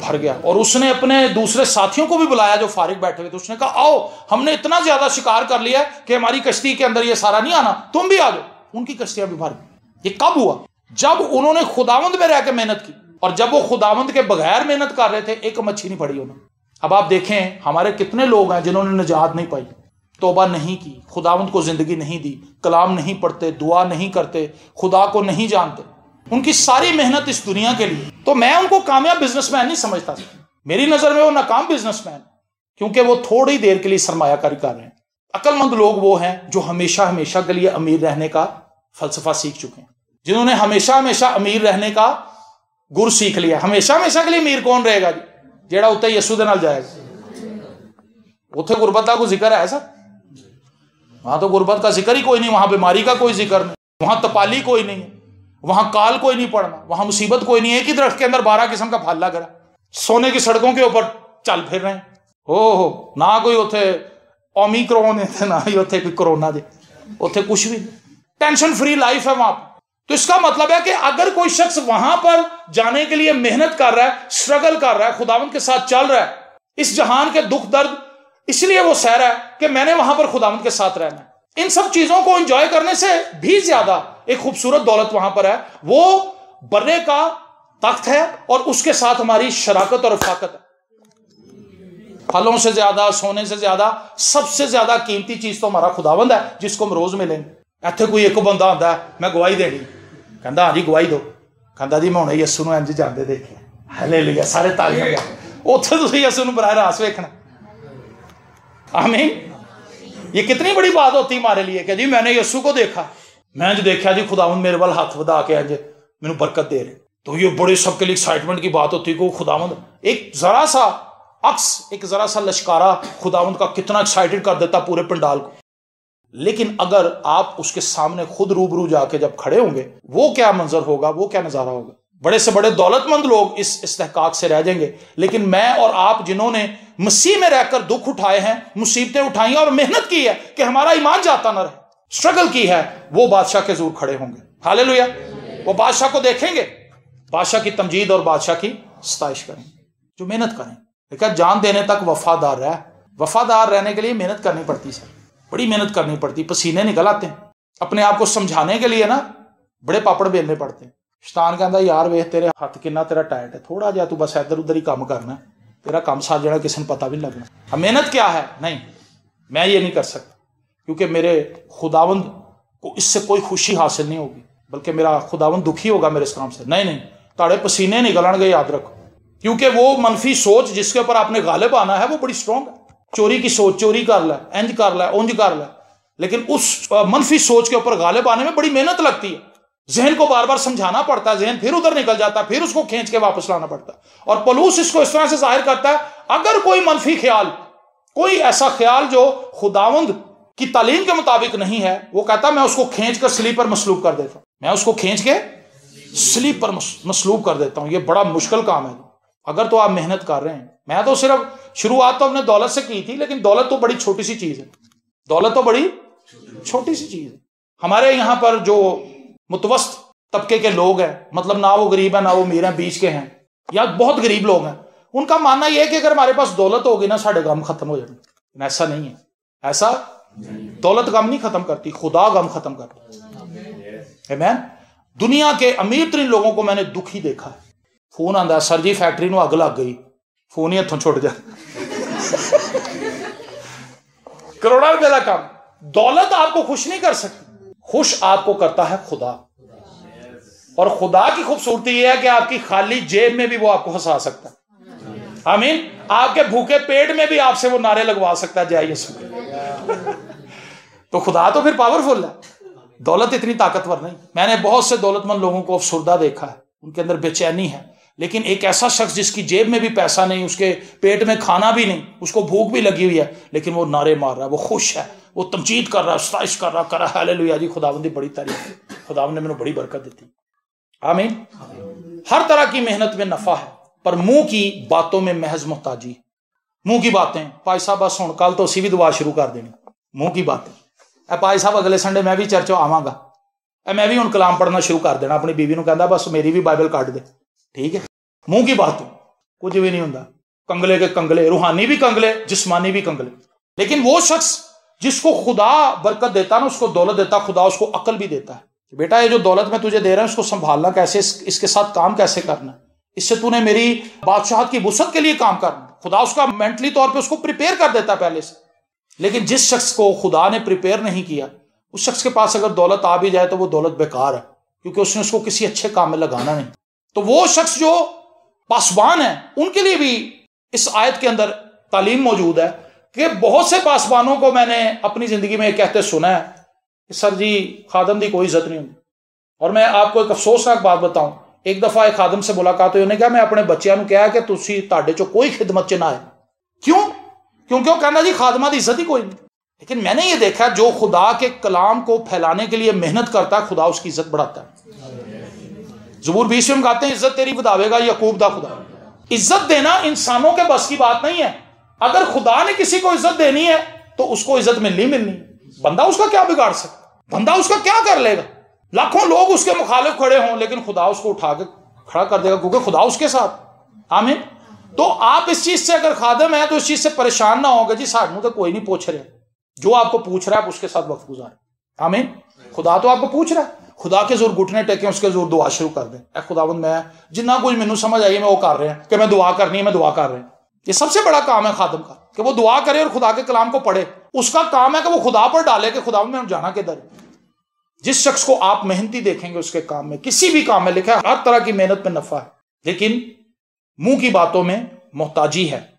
भर गया। और उसने अपने दूसरे साथियों को भी बुलाया जो फारिग बैठे हुए थे। उसने कहा, आओ, हमने इतना ज़्यादा शिकार कर लिया कि हमारी कश्ती के अंदर ये सारा नहीं आना। तुम भी आ जाओ। उनकी कश्तियाँ भी भर गई। ये कब हुआ? जब उन्होंने खुदावंद में रहकर मेहनत की। और जब वो खुदावंद के बगैर मेहनत कर रहे थे, एक मच्छी नहीं पड़ी उन्होंने अब आप देखें, हमारे कितने लोग हैं जिन्होंने निजात नहीं पाई। तोबा नहीं की, खुदावंद को ज़िंदगी नहीं दी, कलाम नहीं पढ़ते, दुआ नहीं करते, खुदा को नहीं जानते। उनकी सारी मेहनत इस दुनिया के लिए। तो मैं उनको कामयाब बिजनेसमैन नहीं समझता। मेरी नज़र में वो नाकाम बिजनेसमैन, क्योंकि वो थोड़ी देर के लिए सरमायाकारी कर रहे हैं। अक्लमंद लोग वो हैं जो हमेशा हमेशा के लिए अमीर रहने का फलसफा सीख चुके हैं। जिन्होंने हमेशा हमेशा अमीर रहने का गुर सीख लिया हमेशा हमेशा के लिए अमीर कौन रहेगा जी? जेड़ा उत्ते यसू के नाल जाएगा। उत्थे गुरबत का कोई ज़िक्र है सर वहाँ तो गुरबत का ज़िक्र ही कोई नहीं, वहाँ बीमारी का कोई ज़िक्र नहीं, वहाँ तपाली कोई नहीं है, वहाँ काल कोई नहीं पड़ना वहाँ मुसीबत कोई नहीं है कि दरख्त के अंदर बारह किस्म का फल रहा सोने की सड़कों के ऊपर चल फिर रहे हैं। हो हो ना कोई उथे ओमिक्रोन ना ही उथे कोई कोरोना दे उथे कुछ भी टेंशन फ्री लाइफ है वहाँ तो इसका मतलब है कि अगर कोई शख्स वहाँ पर जाने के लिए मेहनत कर रहा है स्ट्रगल कर रहा है खुदावन के साथ चल रहा है, इस जहान के दुख दर्द, इसलिए वो सह रहा है कि मैंने वहाँ पर खुदावन के साथ रहना है। इन सब चीज़ों को एंजॉय करने से भी ज़्यादा एक खूबसूरत दौलत वहाँ पर है। वो बर्रे का तख्त है और उसके साथ हमारी शराकत और रफाकत है। फलों से ज़्यादा, सोने से ज़्यादा, सबसे ज़्यादा कीमती चीज़ तो हमारा खुदावंद है, जिसको हम रोज मिलेंगे। इतने कोई एक बंदा आता है, मैं गवाही देनी। कहता हाँ जी गवाही दो कहता जी मैं हूं यसू ਨੂੰ इंज ਜਾਂਦੇ ਦੇਖਿਆ ਹਾਲੇਲੂਇਆ ਸਾਰੇ ਤਾਲੀਆਂ ਉੱਥੇ ਤੁਸੀਂ यसू ਨੂੰ ਬਰਾਹ ਰਾਸ ਵੇਖਣਾ ਆਮੀਨ ये कितनी बड़ी बात होती हमारे लिए कि जी मैंने यस्सु को देखा मैं जो देखा जी खुदावन मेरे वाल हाथ बधा के आज मैंने बरकत दे रहे तो ये बड़े सबके लिए एक्साइटमेंट की बात होती है खुदावंद एक जरा सा अक्स एक जरा सा लश्कारा खुदावंद का कितना एक्साइटेड कर देता पूरे पंडाल को लेकिन अगर आप उसके सामने खुद रूबरू जाके जब खड़े होंगे, वो क्या मंजर होगा, वो क्या नज़ारा होगा? बड़े से बड़े दौलतमंद लोग इस इस्तेकाक से रह जाएँगे। लेकिन मैं और आप जिन्होंने मसीह में रहकर दुख उठाए हैं, मुसीबतें उठाई और मेहनत की है कि हमारा ईमान जाता न रहे, स्ट्रगल की है, वो बादशाह के ज़रूर खड़े होंगे। हाले वो बादशाह को देखेंगे। बादशाह की तमजीद और बादशाह की सताइश करेंगे। जो मेहनत करें। लेकिन जान देने तक वफादार रह। वफादार रहने के लिए मेहनत करनी पड़ती सर। बड़ी मेहनत करनी पड़ती पसीने निकल आते हैं। अपने आप को समझाने के लिए ना, बड़े पापड़ बेलने पड़ते हैं। शतान कहता यार वेख, तेरे हाथ कि तेरा टाइट है, थोड़ा जहा तू बस इधर उधर ही काम करना, तेरा काम साथ जाना किसी ने पता भी नहीं लगना। मेहनत क्या है? नहीं, मैं ये नहीं कर सकता, क्योंकि मेरे खुदावंद को इससे कोई खुशी हासिल नहीं होगी, बल्कि मेरा खुदावंद दुखी होगा मेरे इस काम से। नहीं नहीं, ताड़े पसीने निकलणगे, याद रखो, क्योंकि वो मनफी सोच जिसके ऊपर आपने गालिब आना है, वो बड़ी स्ट्रांग है। चोरी की सोच, चोरी कर ला इंज कर ला उंज कर ला। लेकिन उस मनफी सोच के ऊपर गालिब आने में बड़ी मेहनत लगती है। जहन को बार बार समझाना पड़ता है, जहन फिर उधर निकल जाता है, फिर उसको खींच के वापस लाना पड़ता है। और पलूस इसको इस तरह से ज़ाहिर करता है, अगर कोई मनफी ख्याल, कोई ऐसा ख्याल जो खुदावंद की तालीम के मुताबिक नहीं है, वो कहता मैं उसको खींच कर स्लीपर मसलूब कर देता हूँ। मैं उसको खींच के स्लीपर मसलूब कर देता हूँ। ये बड़ा मुश्किल काम है। अगर तो आप मेहनत कर रहे हैं, मैं तो सिर्फ़ शुरुआत तो हमने दौलत से की थी, लेकिन दौलत तो बड़ी छोटी सी चीज़ है। दौलत तो बड़ी छोटी सी चीज़ है। हमारे यहाँ पर जो मुतवस्त तबके के लोग हैं मतलब ना वो गरीब है, ना वो अमीर है, बीच के हैं, या बहुत गरीब लोग हैं, उनका मानना यह है कि अगर हमारे पास दौलत होगी ना, साढ़े गम खत्म हो जाएँगे। ऐसा नहीं है। ऐसा दौलत गम नहीं खत्म करती, खुदा गम खत्म करती। मैं दुनिया के अमीर तरीन लोगों को मैंने दुखी देखा है। फ़ोन आंदा, सर जी फैक्ट्री में अग लग गई। फ़ोन ही हथों छुट जा। करोड़ा रुपए का काम। दौलत आपको खुश नहीं कर सकती। खुश आपको करता है खुदा। और खुदा की खूबसूरती यह है कि आपकी खाली जेब में भी वो आपको हंसा सकता है। आमीन। आपके भूखे पेट में भी आपसे वो नारे लगवा सकता है, जय तो खुदा तो फिर पावरफुल है। दौलत इतनी ताकतवर नहीं। मैंने बहुत से दौलतमंद लोगों को अफसुरदा देखा है। उनके अंदर बेचैनी है। लेकिन एक ऐसा शख्स जिसकी जेब में भी पैसा नहीं, उसके पेट में खाना भी नहीं, उसको भूख भी लगी हुई है, लेकिन वो नारे मार रहा है, वो खुश है, वो तमजीद कर रहा है स्ताइश कर रहा कर रहा है लुया जी, खुदाबंदी बड़ी तारीफ़ खुदावन ने मैंने बड़ी बरकत दी आमीन। हर तरह की मेहनत में नफा है, पर मुँह की बातों में महज मोहताजी मुँह की बातें पाई साहब, बस हूँ कल तो असी भी दुआ शुरू कर देनी। मुँह की बातें। ए पाई साहब, अगले संडे मैं भी चर्च आवागा। मैं भी हूँ कलाम पढ़ना शुरू कर देना, अपनी बीवी को कहता बस मेरी भी बाइबल काट दे। ठीक है? मुँह की बात कुछ भी नहीं होता। कंगले के कंगले रूहानी भी कंगले जिस्मानी भी कंगले। लेकिन वो शख्स जिसको खुदा बरकत देता ना उसको दौलत देता खुदा उसको अकल भी देता है। बेटा ये जो दौलत मैं तुझे दे रहा हूँ उसको संभालना कैसे इस, इसके साथ काम कैसे करना? इससे तूने मेरी बादशाहत की वसत के लिए काम करना। खुदा उसका मेंटली तौर पे उसको प्रिपेयर कर देता है पहले से। लेकिन जिस शख्स को खुदा ने प्रिपेयर नहीं किया उस शख्स के पास अगर दौलत आ भी जाए तो वो दौलत बेकार है क्योंकि उसने उसको किसी अच्छे काम में लगाना नहीं। तो वो शख्स जो पासवान है, उनके लिए भी इस आयत के अंदर तालीम मौजूद है कि बहुत से पासवानों को मैंने अपनी ज़िंदगी में कहते सुना है कि, सर जी, खादम की कोई इज़्ज़त नहीं होती और मैं आपको एक अफसोसनाक बात बताऊँ, एक दफ़ा एक खादम से मुलाकात हुई उन्हें कहा, मैं अपने बच्चों को कहा कि तुम ताडे चो कोई खिदमत च ना आए। क्यों? क्योंकि वो कहना जी, खादमा की इज़्ज़त ही कोई नहीं। लेकिन मैंने ये देखा, जो खुदा के कलाम को फैलाने के लिए मेहनत करता है, खुदा उसकी इज़्ज़त बढ़ाता है। जबूर बीस में कहते हैं, इज़्ज़त तेरी बतावेगा यकूब दा खुदा। इज़्ज़त देना इंसानों के बस की बात नहीं है। अगर खुदा ने किसी को इज़्ज़त देनी है तो उसको इज़्ज़त मिलनी मिलनी। बंदा उसका क्या बिगाड़ सकता? बंदा उसका क्या कर लेगा? लाखों लोग उसके मुखालिफ खड़े हों, लेकिन खुदा उसको उठा के खड़ा कर देगा, क्योंकि खुदा उसके साथ। आमीन। तो आप इस चीज़ से अगर खादम है तो इस चीज़ से परेशान ना होगा। जी सानू तो कोई नहीं पूछ रहे। जो आपको पूछ रहा है, आप उसके साथ वक्त गुजारे। आमीन। खुदा तो आपको पूछ रहा है। खुदा के ज़ोर घुटने टेके, उसके ज़ोर दुआ शुरू कर दें। ए खुदावंद, मैं जिन्ना कुछ मैनू समझ आई है, मैं वो कर रहे हैं कि मैं दुआ करनी है, मैं दुआ कर रहे हैं। ये सबसे बड़ा काम है खादम का, कि वो दुआ करे और खुदा के कलाम को पढ़े। उसका काम है कि वो खुदा पर डाले कि खुदा में जाना किधर जिस शख्स को आप मेहनती देखेंगे, उसके काम में किसी भी काम में लिखा है, हर तरह की मेहनत में नफा है। लेकिन मुँह की बातों में मोहताजी है।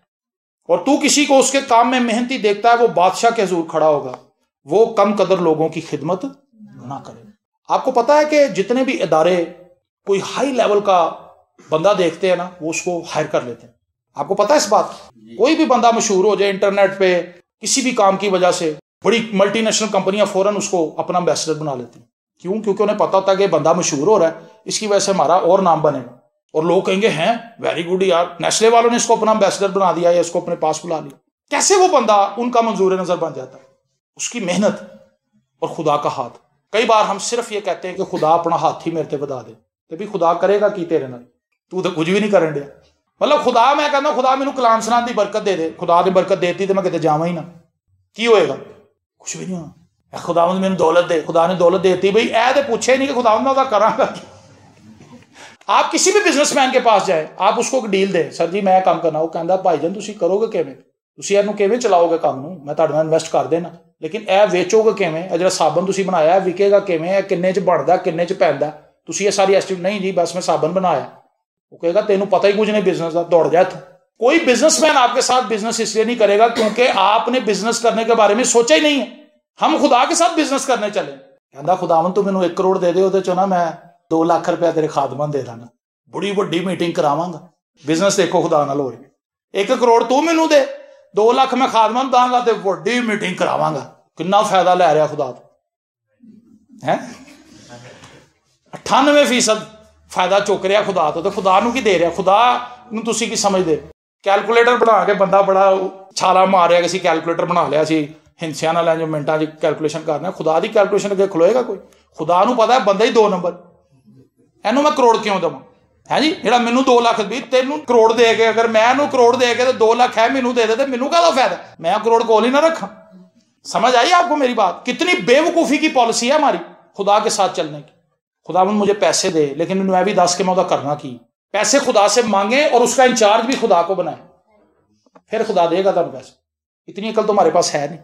और तू किसी को उसके काम में मेहनती देखता है, वो बादशाह के हजूर खड़ा होगा। वो कम कदर लोगों की खिदमत ना करे। आपको पता है कि जितने भी इदारे कोई हाई लेवल का बंदा देखते हैं ना वो उसको हायर कर लेते हैं। आपको पता है इस बात? कोई भी बंदा मशहूर हो जाए इंटरनेट पे किसी भी काम की वजह से बड़ी मल्टीनेशनल कंपनियाँ फ़ौरन उसको अपना एम्बेसडर बना लेती हैं। क्यों? क्योंकि उन्हें पता होता है कि बंदा मशहूर हो रहा है इसकी वजह से हमारा और नाम बनेगा। और लोग कहेंगे हैं वेरी गुड यार। नेस्ले वालों ने इसको अपना एम्बेसडर बना दिया या इसको अपने पास बुला लिया। कैसे वो बंदा उनका मंजूर नज़र बन जाता? है उसकी मेहनत और खुदा का हाथ। कई बार हम सिर्फ ये कहते हैं कि खुदा अपना हाथ ही मेरे ते बता दे तो भी खुदा करेगा की तेरे ना तू तो कुछ भी नहीं करन दिया मतलब खुदा मैं कहना खुदा मैनू कलाम सलाम की बरकत दे दे खुदा ने बरकत देती तो मैं कितने जावा ही ना की होएगा कुछ भी नहीं होना खुदा मैंने दौलत दे खुदा ने दौलत देती भाई ए तो पूछे नहीं कि खुदा मैं करांगा आप किसी भी बिजनेसमैन के पास जाए आप उसको एक ਡੀਲ ਦੇ ਸਰ ਜੀ ਮੈਂ ਕੰਮ ਕਰਨਾ ਉਹ ਕਹਿੰਦਾ ਭਾਈਜਾਨ ਤੁਸੀਂ ਕਰੋਗੇ ਕਿਵੇਂ ਤੁਸੀਂ ਇਹਨੂੰ ਕਿਵੇਂ ਚਲਾਓਗੇ ਕੰਮ ਨੂੰ ਮੈਂ ਤੁਹਾਡੇ ਨਾਲ ਇਨਵੈਸਟ ਕਰ ਦੇਣਾ ਲੇਕਿਨ ਇਹ ਵੇਚੋਗੇ ਕਿਵੇਂ ਇਹ ਜਿਹੜਾ ਸਾਬਣ ਤੁਸੀਂ ਬਣਾਇਆ ਵਿਕੇਗਾ ਕਿਵੇਂ ਇਹ ਕਿੰਨੇ ਚ ਬਣਦਾ ਕਿੰਨੇ ਚ ਪੈਂਦਾ ਤੁਸੀਂ ਇਹ ਸਾਰੀ ਐਸਟੀਮੇਟ ਨਹੀਂ ਜੀ ਬਸ ਮੈਂ ਸਾਬਣ बनाया वो कहेगा तेन पता ही कुछ नहीं बिजनेस का दौड़ जा तू कोई बिजनेसमैन आपके साथ बिजनेस इसलिए नहीं करेगा क्योंकि आपने बिजनेस करने के बारे में सोचा ही नहीं है हम खुदा के साथ बिजनेस करने चले कहता खुदावन तू मैनू एक करोड़ दे दे चो ना मैं दो लाख रुपया तेरे खादमन दे ਦਾਂਗਾ ਬੜੀ ਵੱਡੀ ਮੀਟਿੰਗ ਕਰਾਵਾਂਗਾ ਬਿਜ਼ਨਸ ਦੇਖੋ ਖੁਦਾ ਨਾਲ ਹੋ ਰਿਹਾ 1 ਕਰੋੜ ਤੂੰ ਮੈਨੂੰ ਦੇ 2 ਲੱਖ ਮੈਂ ਖਾਦਮਨ ਦਾਂਗਾ ਤੇ ਵੱਡੀ ਮੀਟਿੰਗ ਕਰਾਵਾਂਗਾ ਕਿੰਨਾ ਫਾਇਦਾ ਲੈ ਰਿਹਾ ਖੁਦਾ ਤੋਂ? ਹੈ? 98% ਫਾਇਦਾ ਚੁੱਕ ਰਿਹਾ ਖੁਦਾ ਤੋਂ ਤੇ ਖੁਦਾ ਨੂੰ ਕੀ ਦੇ ਰਿਹਾ? ਖੁਦਾ ਨੂੰ ਤੁਸੀਂ ਕੀ ਸਮਝਦੇ? ਕੈਲਕੂਲੇਟਰ ਬਣਾ ਕੇ ਬੰਦਾ ਬੜਾ ਛਾਲਾ ਮਾਰ ਰਿਹਾ ਕਿ ਅਸੀਂ ਕੈਲਕੂਲੇਟਰ ਬਣਾ ਲਿਆ ਸੀ ਹਿੰਸਿਆਂ ਨਾਲ ਐਂ ਜੋ ਮਿੰਟਾਂ 'ਚ ਕੈਲਕੂਲੇਸ਼ਨ ਕਰਨਾ ਖੁਦਾ ਦੀ ਕੈਲਕੂਲੇਸ਼ਨ ਅੱਗੇ ਖਲੋਏਗਾ ਕੋਈ? ਖੁਦਾ ਨੂੰ ਪਤਾ ਹੈ ਬੰਦਾ ਹੀ ਦੋ ਨੰਬਰ। ਇਹਨੂੰ ਮੈਂ ਕਰੋੜ ਕਿਉਂ ਦਵਾਂ? ਹੈ ਜੀ? ਜਿਹੜਾ ਮੈਨੂੰ 2 ਲੱਖ ਵੀ ਤੈਨੂੰ ਕਰੋੜ ਦੇ ਕੇ, ਅਗਰ ਮੈਂ ਇਹਨੂੰ ਕਰੋੜ ਦੇ ਕੇ ਤੇ 2 ਲੱਖ ਹੈ ਮੈਨੂੰ ਦੇ ਦੇ ਤੇ ਮੈਨੂੰ ਕਾਹਦਾ ਫਾਇਦਾ? ਮੈਂ ਕਰੋੜ ਕੋਲ ਹੀ ਨਾ ਰੱਖਾਂ। समझ आई आपको मेरी बात? कितनी बेवकूफ़ी की पॉलिसी है हमारी खुदा के साथ चलने की। खुदा मुझे पैसे दे, लेकिन भी दस के मौदा करना की। पैसे खुदा से मांगे और उसका इंचार्ज भी खुदा को बनाए। फिर खुदा देगा तुम पैसे। इतनी अकल तो हमारे पास है नहीं।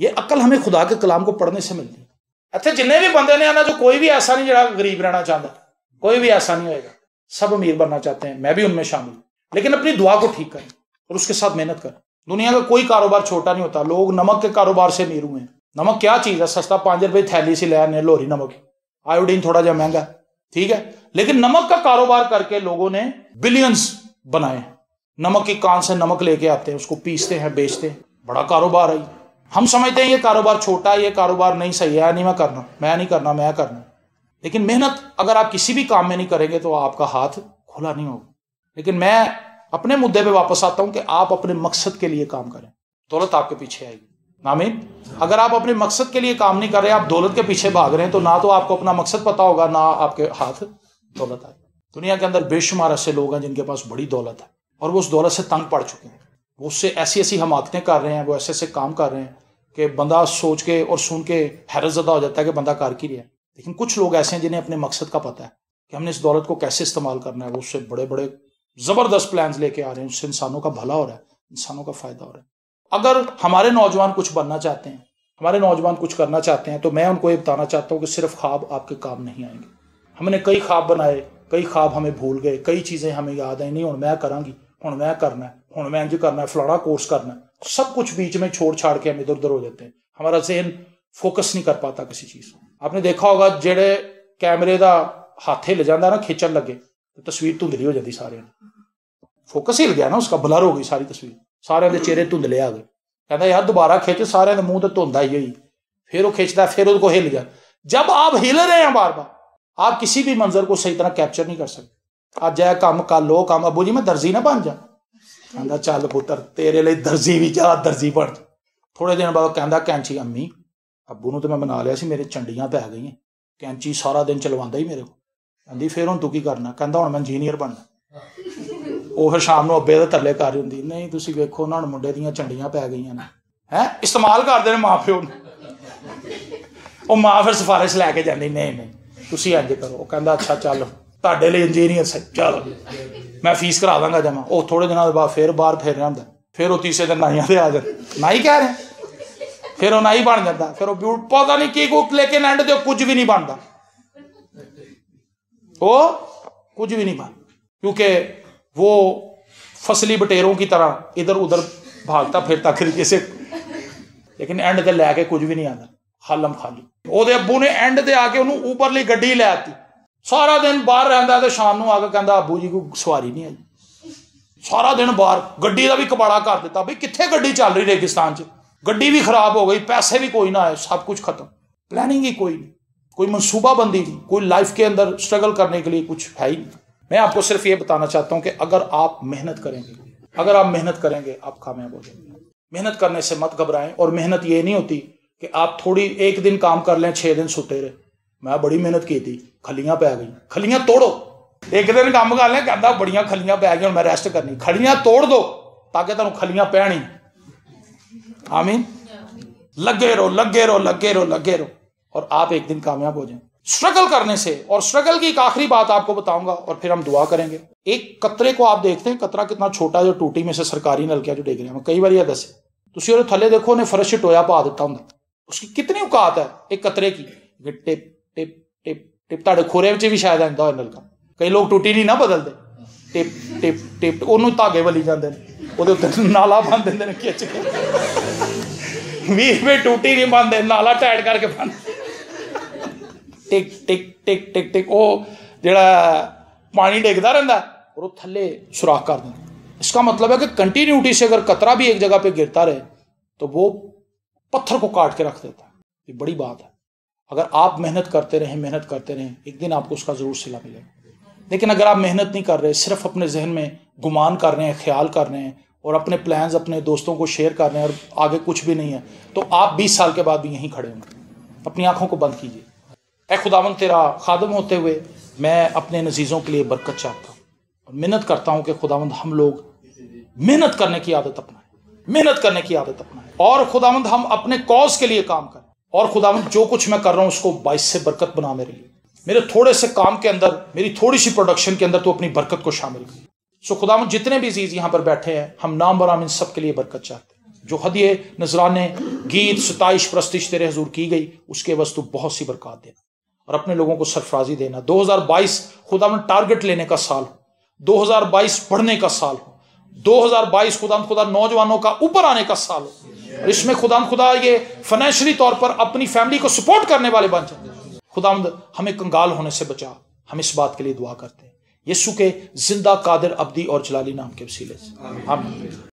ये अकल हमें खुदा के कलाम को पढ़ने से मिलती है। इतने जिन्हें भी बंदे ने आना, जो कोई भी ऐसा नहीं जरा गरीब रहना चाहता, कोई भी ऐसा नहीं होएगा। सब अमीर बनना चाहते हैं। मैं भी उनमें शामिल लेकिन अपनी दुआ को ठीक करें और उसके साथ मेहनत करें। दुनिया का कोई कारोबार छोटा नहीं होता। लोग नमक के कारोबार से हुए हैं। नमक क्या चीज़ है? सस्ता पाँच रुपए थैली से ले लोहरी नमक। आयोडीन थोड़ा जा महँगा। ठीक है? लेकिन नमक का कारोबार करके लोगों ने बिलियंस बनाए नमक की कान से नमक लेके आते हैं, उसको पीसते हैं, बेचते हैं। बड़ा कारोबार है हम समझते हैं ये कारोबार छोटा है ये कारोबार नहीं सही है। नहीं मैं करना। मैं नहीं करना, मैं करना। लेकिन मेहनत अगर आप किसी भी काम में नहीं करेंगे तो आपका हाथ खुला नहीं होगा। लेकिन मैं अपने मुद्दे पे वापस आता हूँ कि आप अपने मकसद के लिए काम करें। दौलत आपके पीछे आएगी। नामीन अगर आप अपने मकसद के लिए काम नहीं कर रहे, आप दौलत के पीछे भाग रहे हैं तो ना तो आपको अपना मकसद पता होगा, ना आपके हाथ दौलत आए दुनिया के अंदर बेशुमार ऐसे लोग हैं जिनके पास बड़ी दौलत है, और वो उस दौलत से तंग पड़ चुके हैं। वो उससे ऐसी ऐसी हमाकतें कर रहे हैं, वो ऐसे ऐसे काम कर रहे हैं कि बंदा सोच के और सुन के हैरत ज़दा हो जाता है कि बंदा कर की रहा है। लेकिन कुछ लोग ऐसे हैं जिन्हें अपने मकसद का पता है कि हमने इस दौलत को कैसे इस्तेमाल करना है, वो उससे बड़े बड़े ज़बरदस्त प्लान्स लेके आ रहे हैं। उससे इंसानों का भला हो रहा है, इंसानों का फ़ायदा हो रहा है। अगर हमारे नौजवान कुछ बनना चाहते हैं, हमारे नौजवान कुछ करना चाहते हैं तो मैं उनको ये बताना चाहता हूँ कि सिर्फ़ ख्वाब आपके काम नहीं आएँगे। हमने कई ख्वाब बनाए, कई ख्वाब हमें भूल गए, कई चीज़ें हमें याद आई, नहीं हूँ मैं करांगी हूँ मैं करना है हूँ मैं इंज करना है, फलाना कोर्स करना है। सब कुछ बीच में छोड़ छाड़ के हम इधर उधर हो जाते हैं। हमारा जहन फोकस नहीं कर पाता किसी चीज़ आपने देखा होगा, जेड़े कैमरे का हाथे ले जाता ना, खिंचन लगे तो तस्वीर धुंधली हो जाती सारे फोकस हिल गया ना उसका ब्लर हो गई सारी तस्वीर सारे चेहरे धुंधले आ गए कहता यार दोबारा खिंच सारे के मुंह तो धुंध आई हुई फिर वो खिंचता फिर उसको हिल गया जब आप हिल रहे हैं बार बार आप किसी भी मंजर को सही तरह कैप्चर नहीं कर सकते ਅੱਜ ਇਹ ਕੰਮ ਕਰ ਲੋ ਕੰਮ ਅਬੂ ਜੀ ਮੈਂ ਦਰਜੀ ਨਾ ਬਣ ਜਾ ਕਹਿੰਦਾ ਚੱਲ ਪੁੱਤਰ ਤੇਰੇ ਲਈ ਦਰਜੀ ਵੀ ਜਾ ਦਰਜੀ ਬਣ ਥੋੜੇ ਦਿਨ ਬਾਅਦ ਕਹਿੰਦਾ ਕੈਂਚੀ ਅੰਮੀ ਅੱਬੂ ਨੂੰ ਤੇ ਮੈਂ ਬਣਾ ਲਿਆ ਸੀ ਮੇਰੇ ਚੰਡੀਆਂ ਪੈ ਗਈਆਂ ਕੈਂਚੀ ਸਾਰਾ ਦਿਨ ਚਲਵਾਉਂਦਾ ਹੀ ਮੇਰੇ ਕੋਲ ਕਹਿੰਦੀ, ਫਿਰ ਹੁਣ ਤੂੰ ਕੀ ਕਰਨਾ? ਕਹਿੰਦਾ, ਹੁਣ ਮੈਂ ਇੰਜੀਨੀਅਰ ਬਣਨਾ। ਉਹ ਫਿਰ ਸ਼ਾਮ ਨੂੰ ਅੱਬੇ ਦੇ ਥੱਲੇ ਕਰ ਰਹੀ ਹੁੰਦੀ ਨਹੀਂ, ਤੁਸੀਂ ਵੇਖੋ, ਉਹਨਾਂ ਨੂੰ ਮੁੰਡੇ ਦੀਆਂ ਚੰਡੀਆਂ ਪੈ ਗਈਆਂ ਨੇ। ਹੈ? ਇਸਤੇਮਾਲ ਕਰਦੇ ਨੇ ਮਾਪਿਓ ਨੂੰ। ਉਹ ਮਾਂ ਫਿਰ ਸਿਫਾਰਿਸ਼ ਲੈ ਕੇ ਜਾਂਦੀ, ਨਹੀਂ ਨਹੀਂ, ਤੁਸੀਂ ਇੰਜ ਕਰੋ। ਉਹ ਕਹਿੰਦਾ, ਅੱਛਾ, ਚੱਲ, ਤੁਹਾਡੇ ਲਈ ਇੰਜੀਨੀਅਰ ਸੇ ਚੱਲ, ਮੈਂ ਫੀਸ ਕਰਾ ਦਾਂਗਾ ਜਮਾ। ਉਹ ਥੋੜੇ ਦਿਨਾਂ ਦੇ ਬਾਅਦ ਫਿਰ ਬਾਹਰ ਫੇਰ ਰਿਹਾ ਹੁੰਦਾ ਫਿਰ ਉਹ ਤੀਸਰੇ ਦਿਨ ਨਾਈਆਂ ਤੇ ਆ ਜਾਂਦਾ। ਨਾਈ ਕਹਿ ਰਿਹਾ। ਫਿਰ ਉਹ ਨਾਈ ਬਣ ਜਾਂਦਾ। ਫਿਰ ਉਹ ਬਿਊਟ ਪਤਾ ਨਹੀਂ ਕੀ ਕੋ ਲੇਕਿਨ ਐਂਡ ਤੇ ਕੁਝ ਵੀ ਨਹੀਂ ਬਣਦਾ। ਉਹ कुछ भी नहीं बन क्योंकि वो फसली बटेरों की तरह इधर उधर भागता फिरता खरीके से ਲੇਕਿਨ ਐਂਡ ਤੇ ਲੈ ਕੇ ਕੁਝ ਵੀ ਨਹੀਂ ਆਉਂਦਾ ਖਾਲਮ ਖਾਲੀ ਉਹਦੇ ਅੱਬੂ ਨੇ ਐਂਡ ਤੇ ਆ ਕੇ ਉਹਨੂੰ ਉੱਪਰਲੀ ਗੱਡੀ ਲੈ ਆਤੀ ਸਾਰਾ ਦਿਨ ਬਾਹਰ ਰਹਿੰਦਾ ਤੇ ਸ਼ਾਮ ਨੂੰ ਆ ਕੇ ਕਹਿੰਦਾ ਅੱਬੂ ਜੀ ਕੋਈ ਸਵਾਰੀ ਨਹੀਂ ਆਈ ਸਾਰਾ ਦਿਨ ਬਾਹਰ ਗੱਡੀ ਦਾ ਵੀ ਕਬਾੜਾ ਕਰ ਦਿੱਤਾ ਬਈ ਕਿੱਥੇ ਗੱਡੀ ਚੱਲ ਰਹੀ ਰੇਗਿਸਤਾਨ 'ਚ ਗੱਡੀ ਵੀ ਖਰਾਬ ਹੋ ਗਈ ਪੈਸੇ भी कोई ना आए सब कुछ खत्म प्लानिंग ही कोई नहीं कोई मनसूबा बंदी नहीं कोई लाइफ के अंदर स्ट्रगल करने के लिए कुछ है ही मैं आपको सिर्फ़ ये बताना चाहता हूँ कि अगर आप मेहनत करेंगे, अगर आप मेहनत करेंगे, आप कामयाब हो जाएँगे। मेहनत करने से मत घबराएँ और मेहनत ये नहीं होती कि आप थोड़ी एक दिन काम कर लें, छह दिन सुते रहे। मैं बड़ी मेहनत की थी, खलियाँ पै गई। खलियाँ तोड़ो। एक दिन काम कर लें, कहता बड़ियाँ खलियाँ पै गई और मैं रेस्ट करनी। खलियाँ तोड़ दो, ताकि तुम खलियाँ पैनी आमीन। लगे रहो लगे रहो लगे रहो लगे रहो। और आप एक दिन कामयाब हो जाए। स्ट्रगल करने से, और स्ट्रगल की एक आखिरी बात आपको बताऊँगा, और फिर हम दुआ करेंगे। एक कतरे को आप देखते हैं, कतरा कितना छोटा जो टूटी में से सरकारी नलकिया जो डेग रहे हैं। कई बार यह दस तुम और थले देखो, उन्हें फर्श टोया पा देता ਹੁੰਦਾ उसकी कितनी औकात है एक कतरे की। टिप टिप टिप टिप ਤੁਹਾਡੇ खोरे ਵਿੱਚ ਵੀ ਸ਼ਾਇਦ ਆਂਦਾ ਹੋਵੇ ਨਲਕਾ ਕਈ ਲੋਕ ਟੂਟੀ ਨਹੀਂ ਨਾ ਬਦਲਦੇ टिप टिप टिप ਉਹਨੂੰ धागे ਵਲੀ जाते हैं नाला बन देंगे भी टूटी नहीं बनते नाला टैट करके बन ਟਿਕ ਟਿਕ ਟਿਕ ਟਿਕ ਟਿਕ ਉਹ ਜਿਹੜਾ ਪਾਣੀ ਡਿੱਗਦਾ ਰਹਿੰਦਾ और वो थल्ले सुराख कर देंगे इसका मतलब है कि कंटिन्यूटी से अगर कतरा भी एक जगह पे गिरता रहे तो वो पत्थर को काट के रख देता है ये बड़ी बात है अगर आप मेहनत करते रहें मेहनत करते रहें एक दिन आपको उसका ज़रूर सिला मिलेगा लेकिन अगर आप मेहनत नहीं कर रहे सिर्फ अपने जहन में गुमान कर रहे हैं ख्याल कर रहे हैं और अपने प्लान्स अपने दोस्तों को शेयर कर रहे हैं और आगे कुछ भी नहीं है तो आप 20 साल के बाद भी यहीं खड़े होंगे अपनी आंखों को बंद कीजिए ए खुदावन, तेरा खादम होते हुए मैं अपने नजीज़ों के लिए बरकत चाहता हूँ। मेहनत करता हूँ कि खुदावंद हम लोग मेहनत करने की आदत अपनाएँ, मेहनत करने की आदत अपनाएँ। और खुदावंद, हम अपने कॉज के लिए काम करें। और खुदावंद, जो कुछ मैं कर रहा हूँ, उसको बाइस से बरकत बना मेरे लिए। मेरे थोड़े से काम के अंदर, मेरी थोड़ी सी प्रोडक्शन के अंदर तो अपनी बरकत को शामिल कर। सो खुदावंद, जितने भी चीज़ यहाँ पर बैठे हैं, हम नाम बराम इन सब के लिए बरकत चाहते हैं। जो हदिये नजराने, गीत, सताइश, प्रस्तिश तेरे हजूर की गई, उसके वस्तु बहुत सी बरकत देना। और अपने लोगों को सरफराजी देना। 2022 खुदा में टारगेट लेने का साल हो 2022 पढ़ने का साल हो 2022 खुदा खुदा नौजवानों का ऊपर आने का साल। हो और इसमें खुदा खुदा ये फाइनेंशियली तौर पर अपनी फैमिली को सपोर्ट करने वाले बन जाते खुदा हमें कंगाल होने से बचा हम इस बात के लिए दुआ करते हैं। यीशु के ज़िंदा, कादिर, अब्दी और जलाली नाम के वसीले से। हम